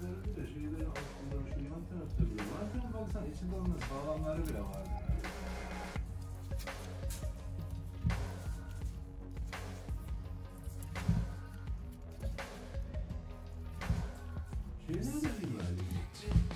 görüntülerinde de şeyleri altında şundan tarafta bile varken baksan içinde onun sağlamları bile vardı. Şey nerede dinlerdin?